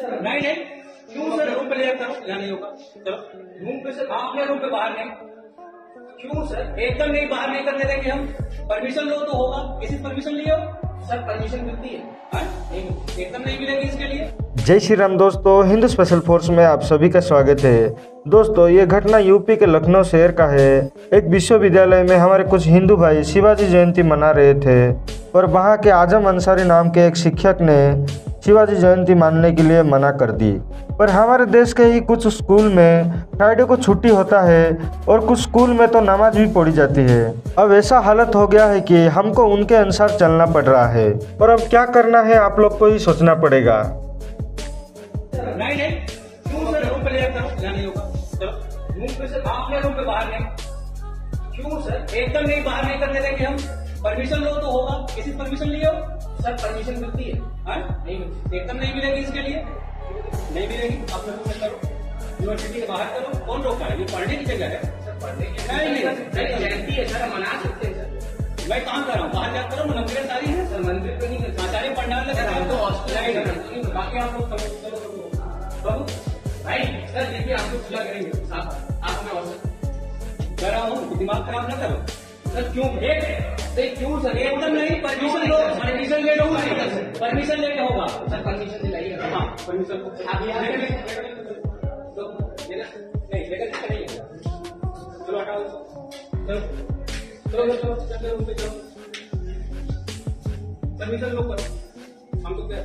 नहीं नहीं। क्यों सर? रूम पे ले हूँ। यहाँ नहीं होगा। चलो। रूम पे सर? आपने रूम पे बाहर नहीं। क्यों सर? एकदम नहीं, बाहर नहीं करने देंगे हम। परमिशन लो तो होगा। किसी परमिशन लियो? सर, परमिशन मिलती है। हाँ? एकदम नहीं मिलेगी इसके लिए। जय श्री राम दोस्तों, हिंदू स्पेशल फोर्स में आप सभी का स्वागत है। दोस्तों, ये घटना यूपी के लखनऊ शहर का है। एक विश्वविद्यालय में हमारे कुछ हिंदू भाई शिवाजी जयंती मना रहे थे। और वहाँ के आज़म अंसारी नाम के एक शिक्षक ने शिवाजी जयंती मानने के लिए मना कर दी। पर हमारे देश के ही कुछ स्कूल में फ्राइडे को छुट्टी होता है और कुछ स्कूल में तो नमाज़ भी पढ़ी जाती है। अब ऐसा हालत हो गया है कि हमको उनके अनुसार चलना पड़ रहा है। और अब क्या करना है, आप लोग को ही सोचना पड़ेगा। नहीं नहीं। नहीं नहीं सर? एकदम नहीं, बाहर नहीं करने देंगे हम। परमिशन लो तो होगा। किसी परमिशन लियो? सर परमिशन मिलती है। हाँ? नहीं मिलती। एकदम नहीं मिलेगी इसके लिए? नहीं मिलेगी। आप लोग रूम करो। यूनिवर्सिटी के बाहर करो। कौन रोका है? ये पढ़ने की जगह है। सर पढ़ने की नहीं नहीं जयंती है। सर मना सकते हैं सर। मैं काम कर रहा हूँ। बाहर जा करो। मंदिर सारी है? सर मंदिर पे नहीं हाँ, सारे पंडाल लगे हैं, तो हॉस्पिटल बाकी आप लोग बाबू भाई सर देखिए आपको खुला करेंगे। साफ़ आप हमें और कर रहा हूँ। दिमाग खराब ना करो। सर क्यों? एक नहीं क्यों सर? एकदम नहीं परमिशन लो परमिशन ले लो परमिशन लेके होगा। सर परमिशन दिलाइए हाँ परमिशन आप यहाँ तो नहीं, लेकर नहीं होगा। चलो, हटाओ। चलो चलो चलो चलो चलो परमिशन लो करो हम तो क्या